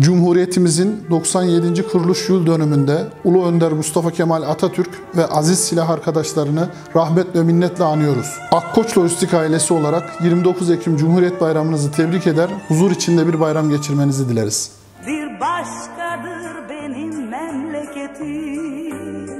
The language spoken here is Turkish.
Cumhuriyetimizin 97. kuruluş yıl dönümünde Ulu Önder Mustafa Kemal Atatürk ve aziz silah arkadaşlarını rahmet ve minnetle anıyoruz. Akkoç Lojistik ailesi olarak 29 Ekim Cumhuriyet Bayramınızı tebrik eder, huzur içinde bir bayram geçirmenizi dileriz. Bir başkadır benim memleketim